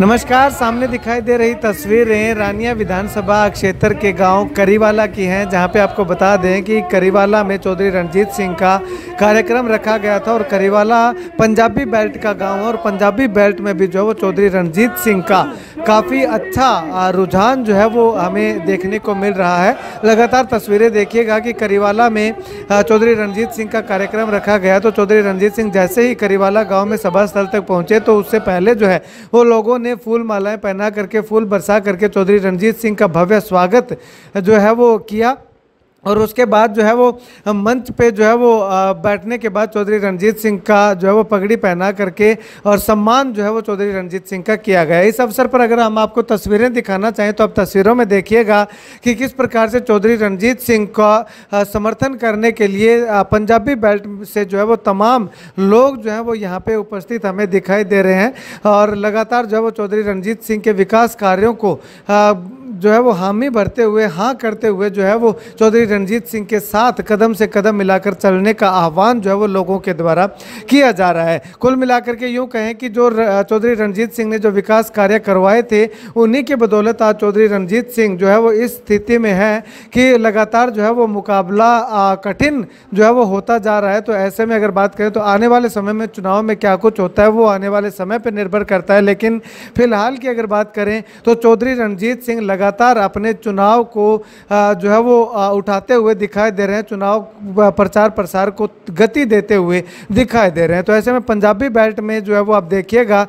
नमस्कार, सामने दिखाई दे रही तस्वीरें रानिया विधानसभा क्षेत्र के गाँव करीवाला की हैं, जहाँ पे आपको बता दें कि करीवाला में चौधरी रणजीत सिंह का कार्यक्रम रखा गया था और करीवाला पंजाबी बेल्ट का गाँव है और पंजाबी बेल्ट में भी जो है वो चौधरी रणजीत सिंह का काफ़ी अच्छा रुझान जो है वो हमें देखने को मिल रहा है। लगातार तस्वीरें देखिएगा कि करीवाला में चौधरी रणजीत सिंह का कार्यक्रम रखा गया तो चौधरी रणजीत सिंह जैसे ही करीवाला गाँव में सभा स्थल तक पहुँचे तो उससे पहले जो है वो लोगों ने फूल मालाएं पहना करके फूल बरसा करके चौधरी रणजीत सिंह का भव्य स्वागत जो है वो किया और उसके बाद जो है वो मंच पे जो है वो बैठने के बाद चौधरी रणजीत सिंह का जो है वो पगड़ी पहना करके और सम्मान जो है वो चौधरी रणजीत सिंह का किया गया। इस अवसर पर अगर हम आपको तस्वीरें दिखाना चाहें तो आप तस्वीरों में देखिएगा कि किस प्रकार से चौधरी रणजीत सिंह का समर्थन करने के लिए पंजाबी बेल्ट से जो है वो तमाम लोग जो है वो यहाँ पर उपस्थित हमें दिखाई दे रहे हैं और लगातार जो है वो चौधरी रणजीत सिंह के विकास कार्यों को जो है वो हामी भरते हुए हाँ करते हुए जो है वो चौधरी रणजीत सिंह के साथ कदम से कदम मिलाकर चलने का आह्वान जो है वो लोगों के द्वारा किया जा रहा है। कुल मिलाकर के यूँ कहें कि जो चौधरी रणजीत सिंह ने जो विकास कार्य करवाए थे, उन्हीं के बदौलत आज चौधरी रणजीत सिंह जो है वो इस स्थिति में है कि लगातार जो है वो मुकाबला कठिन जो है वो होता जा रहा है। तो ऐसे में अगर बात करें तो आने वाले समय में चुनाव में क्या कुछ होता है, वो आने वाले समय पर निर्भर करता है। लेकिन फ़िलहाल की अगर बात करें तो चौधरी रणजीत सिंह लगातार अपने चुनाव को जो है वो उठाते हुए दिखाई दे रहे हैं चुनाव प्रचार प्रसार को गति देते हुए दिखाई दे रहे हैं। तो ऐसे में पंजाबी बेल्ट में जो है वो आप देखिएगा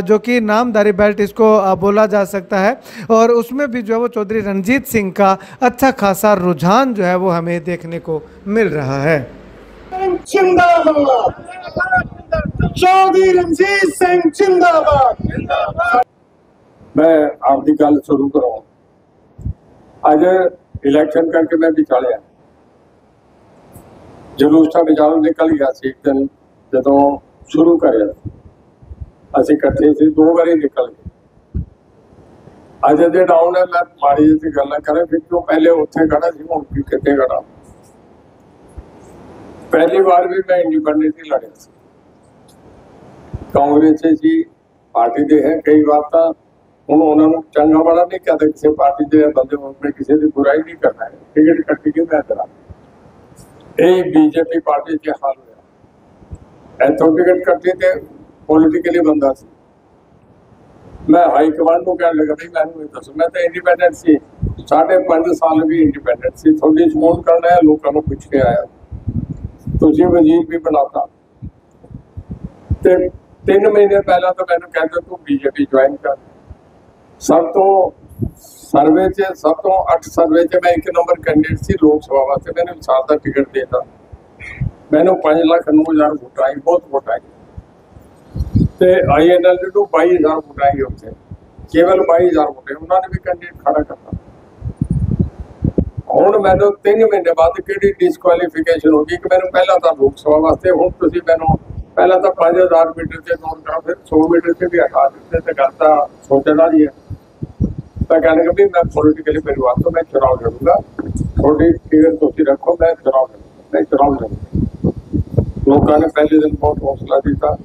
जो कि नामदारी बेल्ट इसको बोला जा सकता है। और उसमें भी जो है वो चौधरी रणजीत सिंह का अच्छा खासा रुझान जो है वो हमें देखने को मिल रहा है। चौधरी सिंह जिंदाबाद। मैं आपकी गल शुरू करूँ। ਅੱਜ ਇਲੈਕਸ਼ਨ ਕਰਕੇ ਮੈਂ ਵਿਚਾਲਿਆ। ਜਲੂਸ ਤਾਂ ਵਿਚਾਲੋਂ ਨਿਕਲ ਗਿਆ ਸੀ ਇੱਕ ਦਿਨ, ਜਦੋਂ ਸ਼ੁਰੂ ਕਰਿਆ। ਅਸੀਂ ਇਕੱਠੇ ਸੀ, ਦੋ ਵਾਰੀ ਨਿਕਲ ਗਏ। ਅੱਜ ਦੇ ਡਾਊਨ ਹੈ ਮੈਂ ਮਾੜੀ ਜਿਹੀ ਗੱਲਾਂ ਕਰਾਂ, ਫਿਰ ਕਿਉਂ ਪਹਿਲੇ ਉੱਥੇ ਖੜਾ ਸੀ, ਹੁਣ ਵੀ ਕਿੱਥੇ ਖੜਾ ਪਹਿਲੀ ਵਾਰ ਵੀ ਮੈਂ ਇੰਡੀਪੈਂਡੈਂਟ ਹੀ ਲੜਿਆ ਸੀ। ਕਾਂਗਰਸ ਸੀ, ਪਾਰਟੀ ਦੇ ਹੈ, ਕਈ ਵਾਰ ਤਾਂ ਹੁਣ ਉਹਨਾਂ ਨੂੰ ਚੰਗਾ ਬੜਾ ਨਹੀਂ ਕਹਦੇ ਕਿਸੇ ਪਾਰਟੀ ਦੇ ਬੰਦੇ ਨੂੰ ਮੈਂ ਕਿਸੇ ਦੀ ਬੁਰਾਈ ਨਹੀਂ ਕਰਨਾ ਹੈ। ਟਿਕਟ ਕੱਟੀ ਕੇ ਮੈਂ ਕਰਾਂ? ਇਹ ਬੀਜੇਪੀ ਪਾਰਟੀ 'ਚ ਹਾਲ ਹੋਇਆ। ਐਥੋਂ ਟਿਕਟ ਕੱਟੀ ਤੇ ਪੋਲੀਟੀਕਲੀ ਬੰਦਾ ਸੀ। ਮੈਂ ਹਾਈ ਕਮਾਂਡ ਨੂੰ ਕਹਿਣ ਲੱਗਾ ਵੀ ਮੈਨੂੰ ਇਹ ਦੱਸੋ, ਮੈਂ ਤਾਂ ਇੰਡੀਪੈਂਡੈਂਟ ਸੀ। ਸਾਢੇ ਪੰਜ ਸਾਲ ਵੀ ਇੰਡੀਪੈਂਡੈਂਟ ਸੀ। ਤੁਹਾਡੀ ਸਪੋਰਟ ਕਰਨਾ ਹੈ, ਲੋਕਾਂ ਨੂੰ ਪੁੱਛ ਕੇ ਆਇਆ। ਤੁਸੀਂ ਵਜ਼ੀਰ ਵੀ ਬਣਾਤਾ। ਤੇ ਤਿੰਨ ਮਹੀਨੇ ਪਹਿਲਾਂ ਤਾਂ ਮੈਨੂੰ ਕਹਿੰਦੇ ਤੂੰ ਬੀਜੇਪੀ ਜੁਆਇਨ ਕਰ। ਸਭ ਤੋਂ ਸਰਵੇ 'ਚ, ਸਭ ਤੋਂ 8 ਸਰਵੇ 'ਚ ਮੈਂ ਇੱਕ ਨੰਬਰ ਕੈਂਡੀਡੇਟ ਸੀ ਲੋਕ ਸਭਾ ਵਾਸਤੇ। ਮੈਨੂੰ ਵਿਚਾਰ ਦਾ ਟਿਕਟ ਦੇਤਾ। ਮੈਨੂੰ 5 ਲੱਖ 9000 ਵੋਟ ਆਈ, ਬਹੁਤ ਵੋਟ ਆਈ। ਤੇ ਆਈਐਨਐਲ ਨੂੰ 22000 ਵੋਟ ਆਈ ਉੱਥੇ। ਕੇਵਲ 22000 ਵੋਟ ਆਏ। ਉਹਨਾਂ ਨੇ ਵੀ ਕੈਂਡੀਡੇਟ ਖੜਾ ਕਰਤਾ। ਹੁਣ ਮੈਨੂੰ 3 ਮਹੀਨੇ ਬਾਅਦ ਕਿਹੜੀ ਡਿਸਕੁਆਲੀਫਿਕੇਸ਼ਨ ਹੋ ਗਈ? ਕਿ ਮੈਨੂੰ ਪਹਿਲਾਂ ਤਾਂ ਲੋਕ ਸਭਾ ਵਾਸਤੇ, ਹੁਣ ਤੁਸੀਂ ਮੈਨੂੰ ਪਹਿਲਾਂ ਤਾਂ 5000 ਮੀਟਰ ਤੇ ਦੌੜ ਕਰਾ ਫਿਰ 100 ਮੀਟਰ ਤੇ ਵੀ ਹਟਾ ਦਿੱਤੇ ਤੇ ਗੱਲ ਤਾਂ ਸੋਚਣ ਵਾਲੀ ਹੈ। ਤਾਂ ਕਹਿੰਦੇ ਕਿ ਮੈਂ ਪੋਲੀਟੀਕਲੀ ਪਰਿਵਾਰ ਤੋਂ ਮੈਂ ਚੁਣਾਵ ਲੜੂੰਗਾ। ਥੋੜੀ ਟਿਕਟ ਤੁਸੀਂ ਰੱਖੋ, ਮੈਂ ਚੁਣਾਵ ਮੈਂ ਚੁਣਾਵ ਲੜੂੰਗਾ। ਲੋਕਾਂ ਨੇ ਪਹਿਲੇ ਦਿਨ ਬਹੁਤ ਹੌਸਲਾ ਦਿੱਤਾ।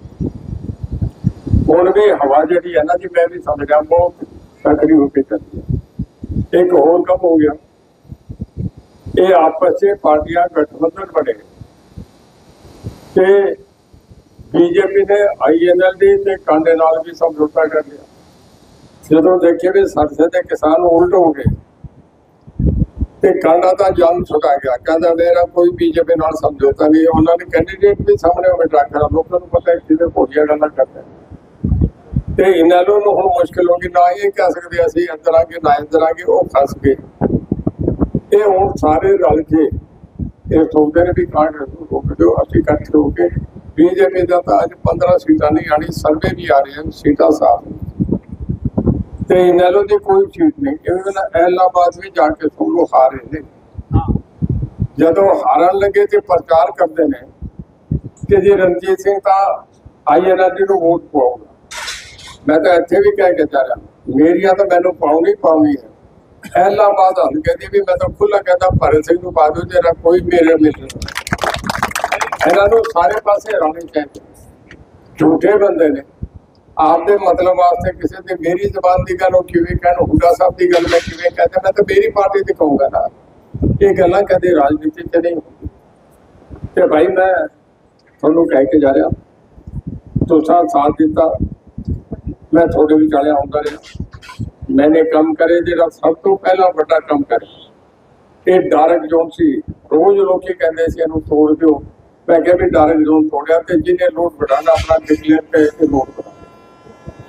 ਹੁਣ ਵੀ ਹਵਾ ਜਿਹੜੀ ਹੈ ਨਾ ਜੀ, ਮੈਂ ਵੀ ਸਮਝ ਗਿਆ ਬਹੁਤ ਤਕੜੀ ਹੋ ਕੇ ਚੱਲੀ ਹੈ। ਇੱਕ ਹੋਰ ਕੰਮ ਹੋ ਗਿਆ। ਇਹ ਆਪਸ ਵਿੱਚ ਪਾਰਟੀਆਂ ਗਠਬੰਧਨ ਬਣੇ। ਤੇ ਬੀਜੇਪੀ ਨੇ ਆਈਐਨਐਲ ਦੀ ਤੇ ਕਾਂਡੇ ਨਾਲ ਵੀ ਸਮਝੌਤਾ ਕਰ ਲਿਆ। ਜਦੋਂ ਦੇਖੇ ਵੀ ਸਰਸੇ ਦੇ ਕਿਸਾਨ ਉਲਟ ਹੋ ਗਏ, ਤੇ ਕਾਂਡਾ ਤਾਂ ਜਾਨ ਛੁਟਾ ਗਿਆ। ਕਹਿੰਦਾ ਮੇਰਾ ਕੋਈ ਬੀਜੇਪੀ ਨਾਲ ਸਮਝੌਤਾ ਨਹੀਂ ਉਹਨਾਂ ਦੇ ਕੈਂਡੀਡੇਟ ਵੀ ਸਾਹਮਣੇ ਹੋਵੇ ਡਾਕਟਰ ਲੋਕਾਂ ਨੂੰ ਪਤਾ ਹੈ ਕਿਹਦੇ ਕੋਲੀਆਂ ਗੱਲਾਂ ਕਰਦੇ ਤੇ ਇਹਨਾਂ ਨੂੰ ਹੁਣ ਮੁਸ਼ਕਲ ਹੋ ਗਈ। ਨਾ ਇਹ ਕਹਿ ਸਕਦੇ ਅਸੀਂ ਅੰਦਰ ਆ ਕੇ ਨਾ ਅੰਦਰ ਆ ਕੇ ਉਹ ਫਸ ਗਏ। ਇਹ ਹੁਣ ਸਾਰੇ ਰਲ ਕੇ ਇਹ ਸੋਚਦੇ ਨੇ ਵੀ ਕਾਂਡ ਰੋਕ ਦਿਓ। ਅਸੀਂ ਇਕੱਠੇ ਹੋ ਕੇ ਬੀਜੇਪੀ ਦਾ ਤਾਂ ਅੱਜ 15 ਸੀਟਾਂ ਨਹੀਂ ਆਣੀ ਸਰਵੇ ਵੀ ਆ ਰਹੇ ਹਨ ਸੀਟਾਂ ਸਾਫ਼ ਤੇ ਇਨੈਲੋ ਦੀ ਕੋਈ ਸੀਟ ਨਹੀਂ ਇਹਨਾਂ ਨੇ ਐਲਾਹਾਬਾਦ ਵੀ ਜਾ ਕੇ ਸੋਲੋ ਹਾਰੇ ਨੇ। ਜਦੋਂ ਹਾਰਨ ਲੱਗੇ ਤੇ ਪ੍ਰਚਾਰ ਕਰਦੇ ਨੇ ਕਿ ਜੀ ਰਣਜੀਤ ਸਿੰਘ ਤਾਂ ਆਈਐਨਆਰਡੀ ਨੂੰ ਵੋਟ ਪਾਊਗਾ। ਮੈਂ ਤਾਂ ਇੱਥੇ ਵੀ ਕਹਿ ਕੇ ਜਾ ਰਿਹਾ ਮੇਰੀਆਂ ਤਾਂ ਮੈਨੂੰ ਪਾਉਣੀ ਪਾਉਣੀ ਹੈ। ਐਲਾਹਾਬਾਦ ਹਲ ਕਹਿੰਦੀ ਵੀ ਮੈਂ ਤਾਂ ਖੁੱਲਾ ਕਹਿੰਦਾ ਭਗਤ ਸਿੰਘ ਨੂੰ ਪਾ ਦਿਓ ਜਿਹੜਾ ਕੋਈ ਮੇਰੇ ਮਿਲ ਇਹਨਾਂ ਨੂੰ ਸਾਰੇ ਪਾਸੇ ਰਹਿਣੇ ਚਾਹੀਦੇ ਝੂਠੇ ਬੰਦੇ ਨੇ। ਆਪਦੇ ਮਤਲਬ ਵਾਸਤੇ ਕਿਸੇ ਤੇ ਮੇਰੀ ਜ਼ਬਾਨ ਦੀ ਗੱਲ ਉਹ ਕਿਵੇਂ ਕਹਿਣ, ਹੁੱਡਾ ਸਾਹਿਬ ਦੀ ਗੱਲ ਮੈਂ ਕਿਵੇਂ ਕਹਿੰਦਾ ਮੈਂ ਤਾਂ ਮੇਰੀ ਪਾਰਟੀ ਤੇ ਕਹੂੰਗਾ ਨਾ। ਇਹ ਗੱਲਾਂ ਕਦੇ ਰਾਜਨੀਤੀ 'ਚ ਨਹੀਂ ਤੇ ਭਾਈ ਮੈਂ ਤੁਹਾਨੂੰ ਕਹਿ ਕੇ ਜਾ ਰਿਹਾ। ਤੁਸੀਂ ਸਾਥ ਦਿੱਤਾ। ਮੈਂ ਤੁਹਾਡੇ ਵਿਚਾਲੇ ਆਉਂਦਾ ਰਿਹਾ। ਮੈਨੇ ਕੰਮ ਕਰੇ ਜਿਹੜਾ ਸਭ ਤੋਂ ਪਹਿਲਾ ਵੱਡਾ ਕੰਮ ਕਰੇ। ਇਹ ਡਾਰਕ ਜ਼ੋਨ ਸੀ। ਰੋਜ਼ ਲੋਕੀ ਕਹਿੰਦੇ ਸੀ ਇਹਨੂੰ ਤੋੜ ਦਿਓ। ਮੈਂ ਕਿਹਾ ਵੀ ਡਾਰਕ ਜ਼ੋਨ ਤੋੜਿਆ ਤੇ ਜਿਹਨੇ ਲੋਡ ਵਧਾਣਾ ਆਪਣਾ ਡਿਕਲੇਅਰ ਕਰੇ ਤੇ ਲੋਡ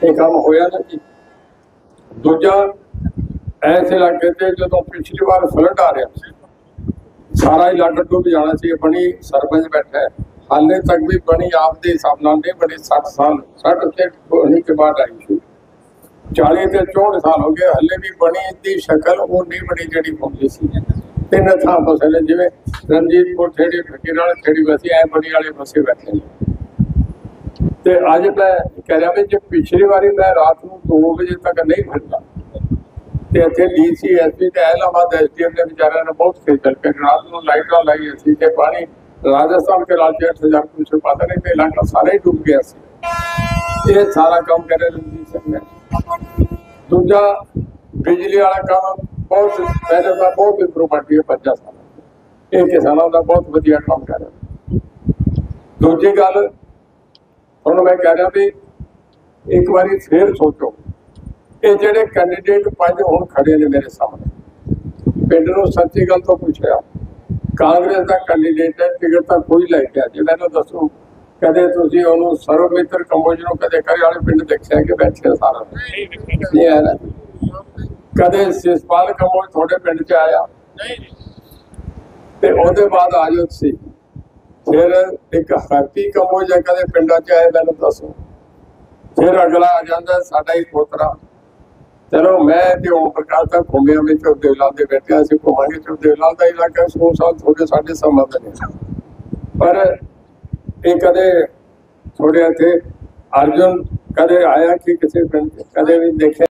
ਇਹ ਕੰਮ ਹੋਇਆ ਨਾ ਜੀ। ਦੂਜਾ, ਐਸੇ ਇਲਾਕੇ ਤੇ ਜਦੋਂ ਪਿਛਲੀ ਵਾਰ ਫਲੱਡ ਆ ਰਿਹਾ ਸੀ, ਸਾਰਾ ਇਲਾਕਾ ਡੁੱਬ ਜਾਣਾ ਸੀ, ਬਣੀ ਸਰਪੰਚ ਬੈਠਾ ਹਾਲੇ ਤੱਕ ਵੀ ਬਣੀ ਆਪ ਦੇ ਹਿਸਾਬ ਨਾਲ ਨਹੀਂ, ਬਣੇ 60 ਸਾਲ 60 ਤੇ ਹੋਣੀ ਕੇ ਬਾਅਦ ਆਈ ਸੀ। 40 ਤੇ 64 ਸਾਲ ਹੋ ਗਏ, ਹੱਲੇ ਵੀ ਬਣੀ ਦੀ ਸ਼ਕਲ ਉਹ ਨਹੀਂ ਬਣੀ ਜਿਹੜੀ ਹੁੰਦੀ ਸੀ। ਤਿੰਨ ਥਾਂ ਫਸਲੇ ਜਿਵੇਂ ਰਣਜੀਤਪੁਰ ਠੇੜੀ ਫਕੀਰ ਵਾਲੇ ਠੇੜੀ ਵਸੀ, ਐ ਬਣੀ ਵਾਲੇ ਫਸੇ ਬੈਠੇ ਨੇ। ਤੇ ਅੱਜ ਮੈਂ ਕਹਿ ਰਿਹਾ ਵੀ ਜੇ ਪਿਛਲੀ ਵਾਰੀ ਮੈਂ ਰਾਤ ਨੂੰ 2 ਵਜੇ ਤੱਕ ਨਹੀਂ ਫਿਰਦਾ, ਤੇ ਇੱਥੇ ਡੀਸੀ, ਐਸਪੀ ਤੇ ਇਲਾਹਾਬਾਦ ਐਸਡੀਐਮ ਦੇ ਵਿਚਾਰਿਆਂ ਨੇ ਬਹੁਤ ਖੇਚਲ ਕਰ ਰਾਤ ਨੂੰ ਲਾਈਟਾਂ ਲਾਈ ਅਸੀਂ ਤੇ ਪਾਣੀ ਰਾਜਸਥਾਨ ਕੇ ਰਾਜ 8000 ਕੁਛ ਪਤਾ ਨਹੀਂ ਤੇ ਇਲਾਕਾ ਸਾਰਾ ਹੀ ਡੁੱਬ ਗਿਆ ਸੀ। ਇਹ ਸਾਰਾ ਕੰਮ ਕਰੇ ਰਣਜੀਤ ਸਿੰਘ ਨੇ। ਦੂਜਾ, ਬਿਜਲੀ ਵਾਲਾ ਕੰਮ ਬਹੁਤ ਪਹਿਲੇ ਦਾ ਬਹੁਤ ਇੰਪਰੂਵਮੈਂਟ ਹੈ ਪੰਜਾ ਸਾਲ ਇਹ ਕਿਸਾਨਾਂ ਦਾ ਬਹੁਤ ਵਧੀਆ ਕੰਮ ਕਰ ਰਿਹਾ। ਦੂਜੀ ਗੱਲ, ਹੁਣ ਮੈਂ ਕਹਿ ਰਿਹਾ ਵੀ ਇੱਕ ਵਾਰੀ ਫੇਰ ਸੋਚੋ, ਇਹ ਜਿਹੜੇ ਕੈਂਡੀਡੇਟ ਪੰਜ ਹੁਣ ਖੜੇ ਨੇ ਮੇਰੇ ਸਾਹਮਣੇ। ਪਿੰਡ ਨੂੰ ਸੱਚੀ ਗੱਲ ਤੋਂ ਪੁੱਛਿਆ, ਕਾਂਗਰਸ ਦਾ ਕੈਂਡੀਡੇਟ ਹੈ ਟਿਕਟ ਤਾਂ ਕੋਈ ਲੈ ਕੇ ਆ ਜੇ ਮੈਨੂੰ ਦੱਸੋ, ਕਦੇ ਤੁਸੀਂ ਉਹਨੂੰ ਸਰਵਮਿੱਤਰ ਕੰਬੋਜ ਨੂੰ ਕਦੇ ਕਰੇ ਵਾਲੇ ਪਿੰਡ ਦੇਖਿਆ ਕਿ ਬੈਠੇ ਸਾਰਾ? ਨਹੀਂ ਆਇਆ ਨਾ ਕਦੇ ਸਿਸਪਾਲ ਕੰਬੋਜ ਤੁਹਾਡੇ ਪਿੰਡ 'ਚ ਆਇਆ? ਤੇ ਉਹਦੇ ਬਾਅਦ ਆ ਜਾਓ ਤੁਸੀਂ। ਫਿਰ ਇੱਕ ਹੈਪੀ ਕੰਬੋਜ ਹੈ ਕਦੇ ਪਿੰਡਾਂ 'ਚ ਆਏ ਮੈਨੂੰ ਦੱਸੋ। ਫਿਰ ਅਗਲਾ ਆ ਜਾਂਦਾ ਸਾਡਾ ਹੀ ਪੋਤਰਾ। ਚਲੋ ਮੈਂ ਤੇ ਉਹ ਪ੍ਰਕਾਰ ਤਾਂ ਘੁੰਮਿਆ ਵਿੱਚ ਦੇਵਲਾਲ ਦੇ ਬੈਠਿਆ ਸੀ ਘੁੰਮਾਂਗੇ। ਤੇ ਦੇਵਲਾਲ ਦਾ ਇਲਾਕਾ 100 ਸਾਲ ਥੋੜੇ ਸਾਡੇ ਸੰਬੰਧ ਨੇ ਪਰ ਇਹ ਕਦੇ ਥੋੜੇ ਇੱਥੇ ਅਰਜੁਨ ਕਦੇ ਆਇਆ ਕਿ ਕਿਸੇ ਪਿੰਡ 'ਚ? ਕਦੇ ਵੀ ਦੇਖਿਆ?